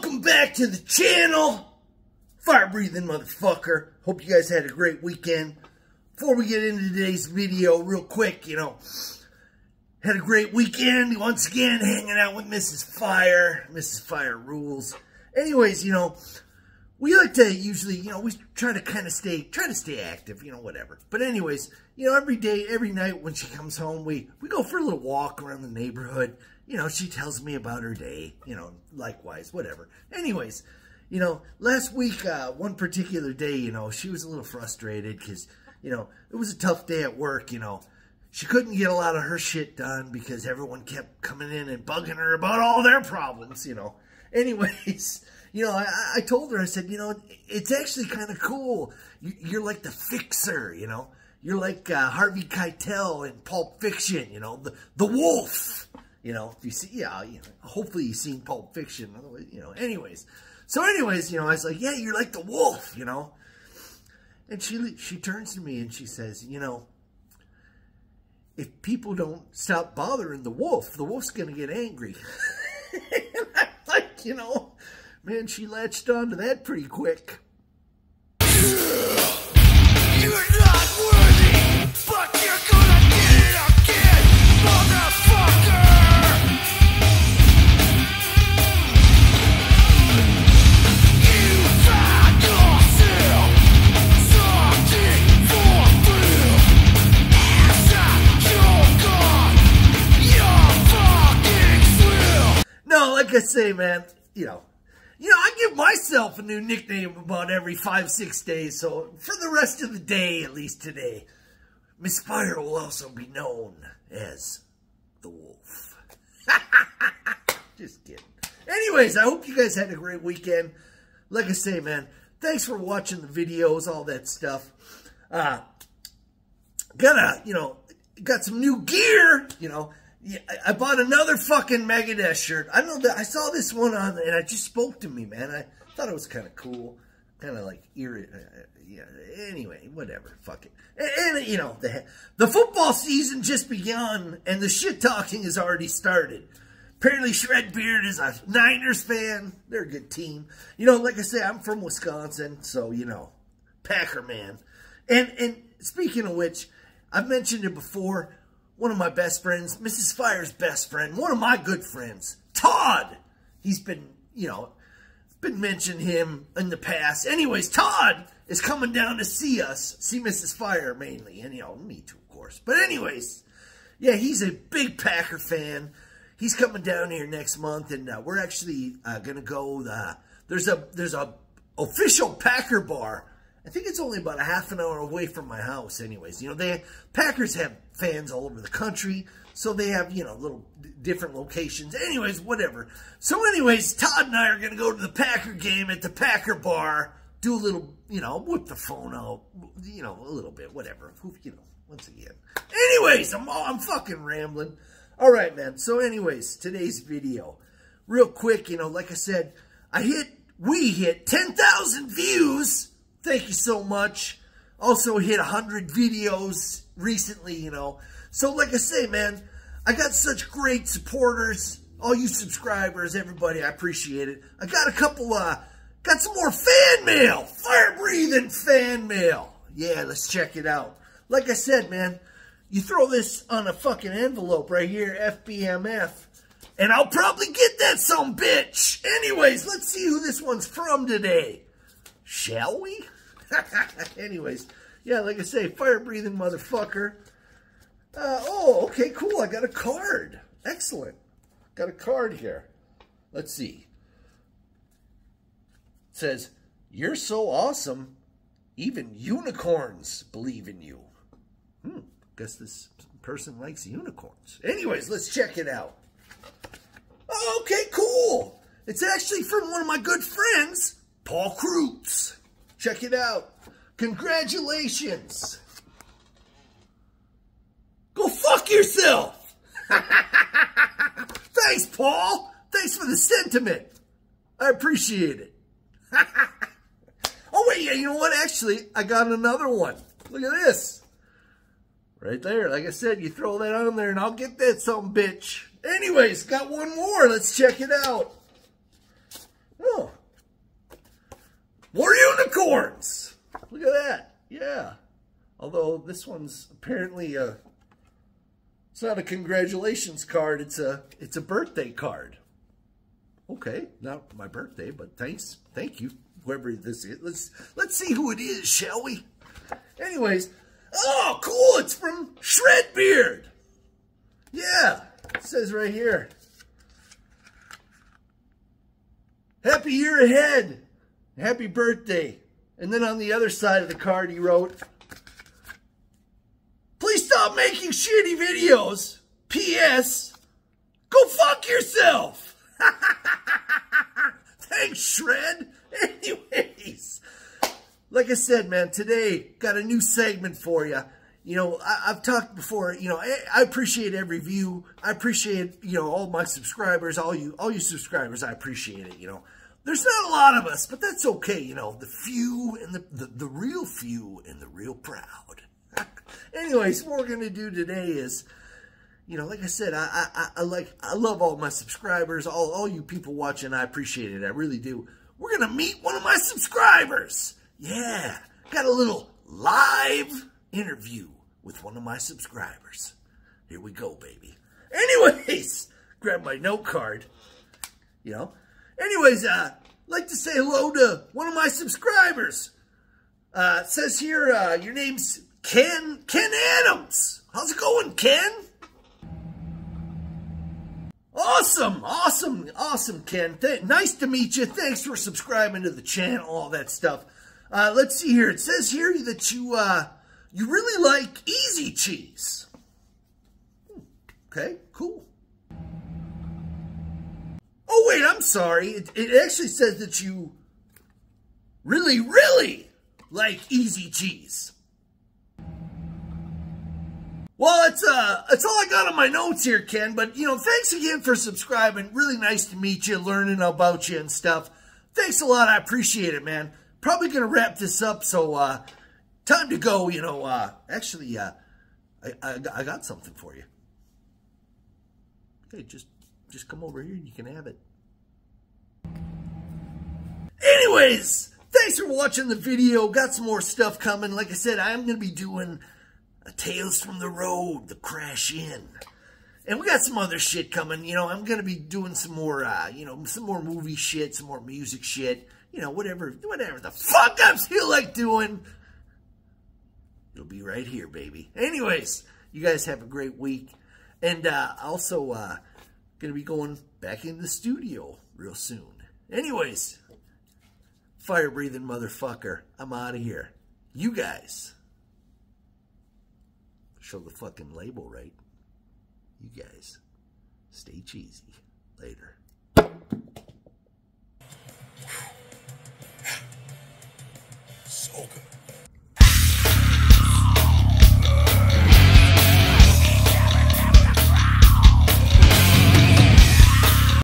welcome back to the channel. Fire breathing motherfucker. Hope you guys had a great weekend. Before we get into today's video, real quick, you know, had a great weekend. Once again, hanging out with Mrs. Fire. Mrs. Fire rules. Anyways, you know, we like to usually, you know, we try to kind of stay, try to stay active, you know, whatever. But anyways, you know, every day, every night when she comes home, we, we go for a little walk around the neighborhood. You know, she tells me about her day, you know, likewise, whatever. Anyways, you know, last week, uh, one particular day, you know, she was a little frustrated because, you know, it was a tough day at work, you know. She couldn't get a lot of her shit done because everyone kept coming in and bugging her about all their problems, you know. Anyways, you know, I, I told her, I said, you know, it's actually kind of cool. You're like the fixer, you know. You're like uh, Harvey Keitel in Pulp Fiction, you know, the, the wolf. You know, if you see, yeah, you know, hopefully you've seen Pulp Fiction. Otherwise, You know, anyways. So anyways, you know, I was like, yeah, you're like the wolf, you know. And she she turns to me and she says, you know, if people don't stop bothering the wolf, the wolf's going to get angry. and I'm like, you know, man, she latched onto that pretty quick. You're not worthy, but you're gonna get it again, motherfucker! You find yourself something for real. As I choke on your fucking thrill. No, like I say, man, you know, you know, I give myself a new nickname about every five, six days. So for the rest of the day, at least today, Miss Fire will also be known as the Wolf. Just kidding. Anyways, I hope you guys had a great weekend. Like I say, man, thanks for watching the videos, all that stuff. Uh, got a, you know, got some new gear, you know. Yeah, I bought another fucking Megadeth shirt. I know that I saw this one on, and it just spoke to me, man. I thought it was kind of cool, kind of like eerie. Uh, yeah. Anyway, whatever. Fuck it. And, and, you know, the the football season just begun, and the shit talking has already started. Apparently, Shredbeard is a Niners fan. They're a good team. You know, like I say, I'm from Wisconsin, so you know, Packer man. And and speaking of which, I've mentioned it before one of my best friends, Mrs. Fire's best friend, one of my good friends, Todd. He's been, you know, been mentioning him in the past. Anyways, Todd is coming down to see us, see Mrs. Fire mainly, and, you know, me too, of course. But anyways, yeah, he's a big Packer fan. He's coming down here next month, and uh, we're actually uh, going to go, uh, there's a, there's a official Packer bar I think it's only about a half an hour away from my house anyways. You know, they Packers have fans all over the country, so they have, you know, little different locations. Anyways, whatever. So anyways, Todd and I are going to go to the Packer game at the Packer bar, do a little, you know, whip the phone out, you know, a little bit, whatever. You know, once again. Anyways, I'm, I'm fucking rambling. All right, man. So anyways, today's video. Real quick, you know, like I said, I hit, we hit 10,000 views Thank you so much. Also hit 100 videos recently, you know. So like I say, man, I got such great supporters. All you subscribers, everybody, I appreciate it. I got a couple, uh, got some more fan mail. Fire-breathing fan mail. Yeah, let's check it out. Like I said, man, you throw this on a fucking envelope right here, FBMF, and I'll probably get that some bitch. Anyways, let's see who this one's from today. Shall we? Anyways, yeah, like I say, fire-breathing motherfucker. Uh, oh, okay, cool. I got a card. Excellent. Got a card here. Let's see. It says, you're so awesome, even unicorns believe in you. Hmm, guess this person likes unicorns. Anyways, let's check it out. Okay, cool. It's actually from one of my good friends, Paul Krutz. Check it out. Congratulations. Go fuck yourself. Thanks, Paul. Thanks for the sentiment. I appreciate it. oh, wait, yeah, you know what? Actually, I got another one. Look at this. Right there. Like I said, you throw that on there and I'll get that some bitch. Anyways, got one more. Let's check it out. Look at that. Yeah. Although this one's apparently a, it's not a congratulations card. It's a, it's a birthday card. Okay, not my birthday, but thanks, thank you, whoever this is. Let's let's see who it is, shall we? Anyways, oh, cool! It's from Shredbeard. Yeah, it says right here. Happy year ahead. Happy birthday. And then on the other side of the card, he wrote, Please stop making shitty videos. P.S. Go fuck yourself. Thanks, Shred. Anyways, like I said, man, today got a new segment for you. You know, I, have talked before. You know, I, I, appreciate every view. I appreciate you know all my subscribers, all you all you subscribers. I appreciate it. You know, there's not a lot of us, but that's okay. You know, the few and the the, the real few and the real proud. Anyways, what we're gonna do today is you know, like I said, I, I, I like, I love all my subscribers, all, all you people watching. I appreciate it. I really do. We're going to meet one of my subscribers. Yeah. Got a little live interview with one of my subscribers. Here we go, baby. Anyways, grab my note card, you know. Anyways, uh, like to say hello to one of my subscribers. Uh, says here, uh, your name's Ken, Ken Adams. How's it going, Ken? Awesome, awesome, awesome, Ken. Th nice to meet you. Thanks for subscribing to the channel, all that stuff. Uh, let's see here. It says here that you uh, you really like easy cheese. Okay, cool. I'm sorry. It, it actually says that you really, really like easy cheese. Well, it's uh, it's all I got on my notes here, Ken. But you know, thanks again for subscribing. Really nice to meet you, learning about you and stuff. Thanks a lot. I appreciate it, man. Probably gonna wrap this up. So, uh, time to go. You know, uh, actually, uh, I, I I got something for you. Okay, just just come over here. You can have it. Anyways, thanks for watching the video. Got some more stuff coming. Like I said, I am gonna be doing a Tales from the Road, The Crash In. And we got some other shit coming. You know, I'm going to be doing some more, uh, you know, some more movie shit, some more music shit. You know, whatever, whatever the fuck I feel like doing. It'll be right here, baby. Anyways, you guys have a great week. And uh, also, uh, going to be going back in the studio real soon. Anyways, fire breathing motherfucker. I'm out of here. You guys. Show the fucking label right. You guys. Stay cheesy. Later. So good.